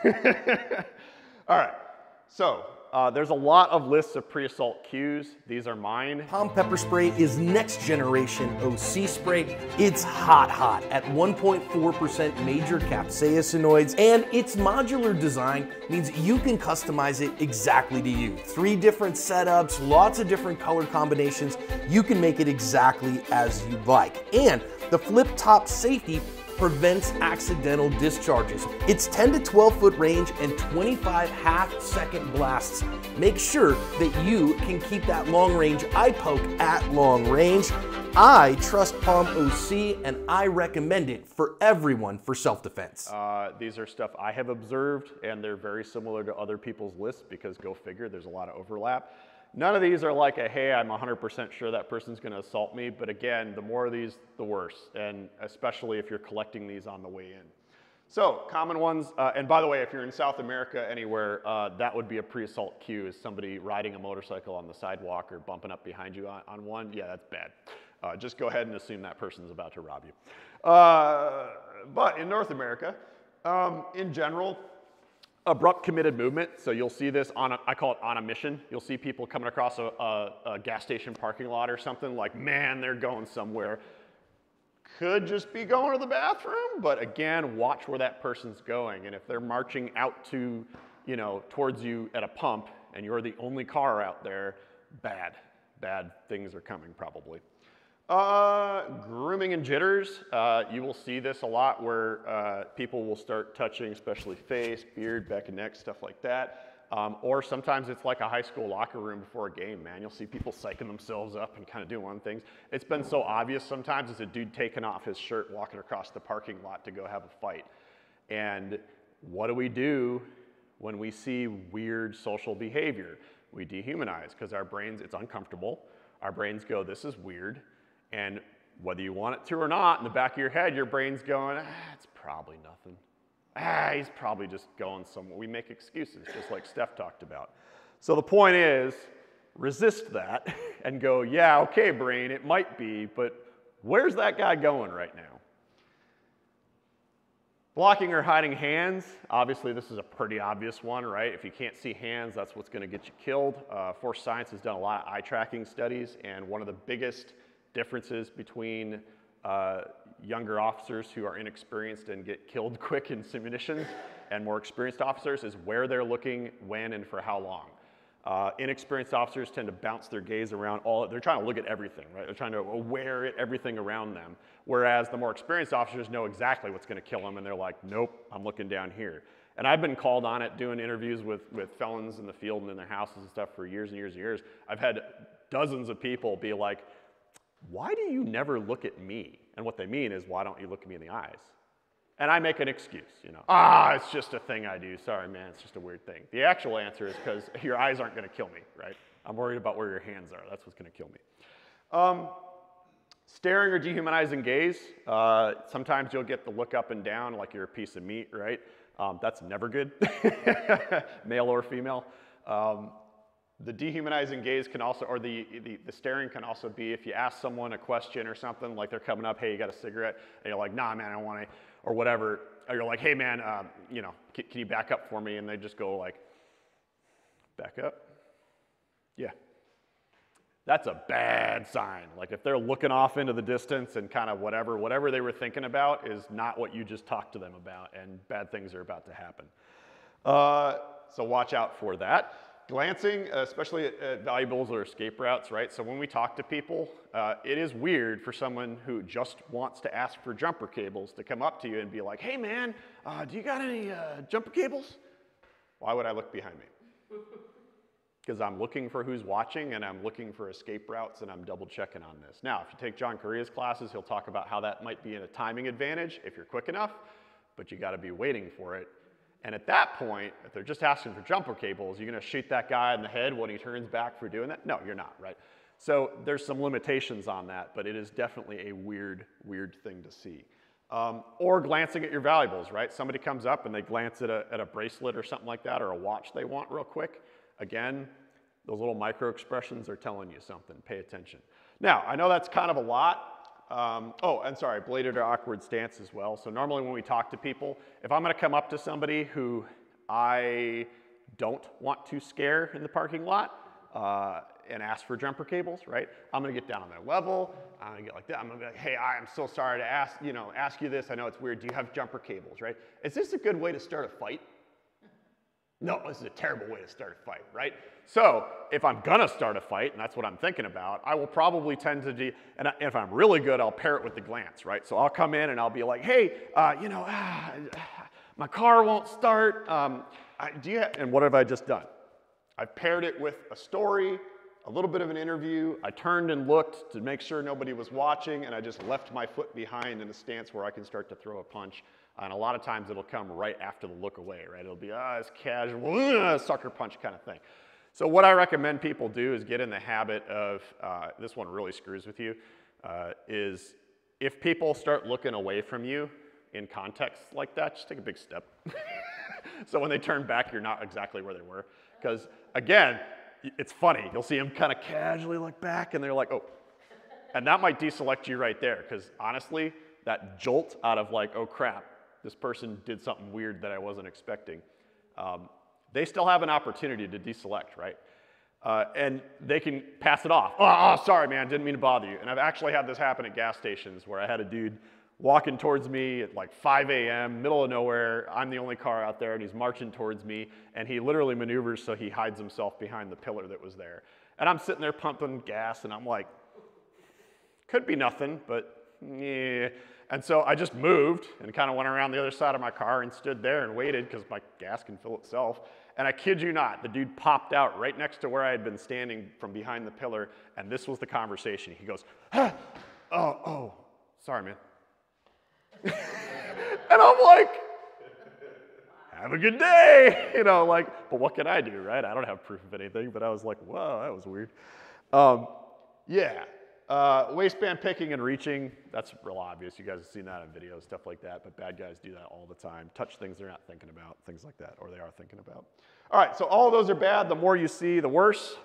All right, so uh, there's a lot of lists of pre-assault cues. These are mine. POM pepper spray is next generation OC spray. It's hot, hot at 1.4% major capsaicinoids, and its modular design means you can customize it exactly to you. Three different setups, lots of different color combinations. You can make it exactly as you like. And the flip top safety prevents accidental discharges. It's 10 to 12 foot range and 25 half second blasts. Make sure that you can keep that long range eye poke at long range. I trust POM OC and I recommend it for everyone for self-defense. Uh, these are stuff I have observed and they're very similar to other people's lists because go figure, there's a lot of overlap. None of these are like a, hey, I'm 100% sure that person's gonna assault me, but again, the more of these, the worse, and especially if you're collecting these on the way in. So common ones, uh, and by the way, if you're in South America anywhere, uh, that would be a pre-assault cue is somebody riding a motorcycle on the sidewalk or bumping up behind you on, on one. Yeah, that's bad. Uh, just go ahead and assume that person's about to rob you. Uh, but in North America, um, in general, abrupt committed movement. So you'll see this on, a, I call it on a mission. You'll see people coming across a, a, a, gas station parking lot or something like, man, they're going somewhere. Could just be going to the bathroom, but again, watch where that person's going. And if they're marching out to, you know, towards you at a pump and you're the only car out there, bad, bad things are coming probably. Uh, grooming and jitters. Uh, you will see this a lot where uh, people will start touching, especially face, beard, back and neck, stuff like that. Um, or sometimes it's like a high school locker room before a game, man. You'll see people psyching themselves up and kind of doing things. It's been so obvious sometimes it's a dude taking off his shirt, walking across the parking lot to go have a fight. And what do we do when we see weird social behavior? We dehumanize because our brains, it's uncomfortable. Our brains go, this is weird. And whether you want it to or not, in the back of your head, your brain's going, ah, it's probably nothing. Ah, he's probably just going somewhere. We make excuses, just like Steph talked about. So the point is, resist that and go, yeah, okay, brain, it might be, but where's that guy going right now? Blocking or hiding hands, obviously this is a pretty obvious one, right? If you can't see hands, that's what's gonna get you killed. Uh, Force Science has done a lot of eye tracking studies, and one of the biggest differences between uh, younger officers who are inexperienced and get killed quick in simulations and more experienced officers is where they're looking, when, and for how long. Uh, inexperienced officers tend to bounce their gaze around all, they're trying to look at everything, right? They're trying to aware at everything around them. Whereas the more experienced officers know exactly what's gonna kill them and they're like, nope, I'm looking down here. And I've been called on it doing interviews with, with felons in the field and in their houses and stuff for years and years and years. I've had dozens of people be like, why do you never look at me? And what they mean is, why don't you look at me in the eyes? And I make an excuse, you know, ah, it's just a thing I do. Sorry, man, it's just a weird thing. The actual answer is because your eyes aren't going to kill me, right? I'm worried about where your hands are. That's what's going to kill me. Um, staring or dehumanizing gaze. Uh, sometimes you'll get the look up and down like you're a piece of meat, right? Um, that's never good, male or female. Um, the dehumanizing gaze can also, or the, the, the, staring can also be if you ask someone a question or something, like they're coming up, hey, you got a cigarette? And you're like, nah, man, I don't want to, or whatever. Or you're like, hey, man, um, you know, can, can you back up for me? And they just go like, back up? Yeah. That's a bad sign. Like if they're looking off into the distance and kind of whatever, whatever they were thinking about is not what you just talked to them about, and bad things are about to happen. Uh, so watch out for that. Glancing, especially at, at, valuables or escape routes, right? So when we talk to people, uh, it is weird for someone who just wants to ask for jumper cables to come up to you and be like, hey man, uh, do you got any uh, jumper cables? Why would I look behind me? Because I'm looking for who's watching and I'm looking for escape routes and I'm double checking on this. Now, if you take John Correia's classes, he'll talk about how that might be in a timing advantage if you're quick enough, but you gotta be waiting for it and at that point, if they're just asking for jumper cables, you're gonna shoot that guy in the head when he turns back for doing that? No, you're not, right? So there's some limitations on that, but it is definitely a weird, weird thing to see. Um, or glancing at your valuables, right? Somebody comes up and they glance at a, at a bracelet or something like that, or a watch they want real quick. Again, those little micro expressions are telling you something. Pay attention. Now, I know that's kind of a lot, um, oh, and sorry, bladed or awkward stance as well. So normally when we talk to people, if I'm gonna come up to somebody who I don't want to scare in the parking lot uh, and ask for jumper cables, right? I'm gonna get down on their level. I'm gonna get like that. I'm gonna be like, hey, I am so sorry to ask, you know, ask you this. I know it's weird. Do you have jumper cables, right? Is this a good way to start a fight? No, this is a terrible way to start a fight, right? So if I'm gonna start a fight, and that's what I'm thinking about, I will probably tend to, de- and if I'm really good, I'll pair it with the glance, right? So I'll come in and I'll be like, hey, uh, you know, ah, my car won't start. Um, I, do you ha-" and what have I just done? I've paired it with a story, a little bit of an interview. I turned and looked to make sure nobody was watching, and I just left my foot behind in a stance where I can start to throw a punch. And a lot of times it'll come right after the look away, right? It'll be, ah, it's casual, uh, sucker punch kind of thing. So what I recommend people do is get in the habit of, uh, this one really screws with you, uh, is if people start looking away from you in context like that, just take a big step. so when they turn back, you're not exactly where they were. Because again, it's funny. You'll see them kind of casually look back and they're like, oh. And that might deselect you right there. Because honestly, that jolt out of like, oh crap, this person did something weird that I wasn't expecting. Um, they still have an opportunity to deselect, right? Uh, and they can pass it off. Oh, oh, sorry, man, didn't mean to bother you. And I've actually had this happen at gas stations where I had a dude walking towards me at like 5 a.m., middle of nowhere. I'm the only car out there, and he's marching towards me, and he literally maneuvers so he hides himself behind the pillar that was there. And I'm sitting there pumping gas, and I'm like, could be nothing, but yeah. And so I just moved and kind of went around the other side of my car and stood there and waited because my gas can fill itself. And I kid you not, the dude popped out right next to where I had been standing from behind the pillar, and this was the conversation. He goes, huh, "Oh, oh, sorry, man." and I'm like, "Have a good day," you know, like. But what can I do, right? I don't have proof of anything. But I was like, "Whoa, that was weird." Um, yeah. Uh, waistband picking and reaching, that's real obvious. You guys have seen that in videos, stuff like that, but bad guys do that all the time. Touch things they're not thinking about, things like that, or they are thinking about. All right, so all of those are bad. The more you see, the worse.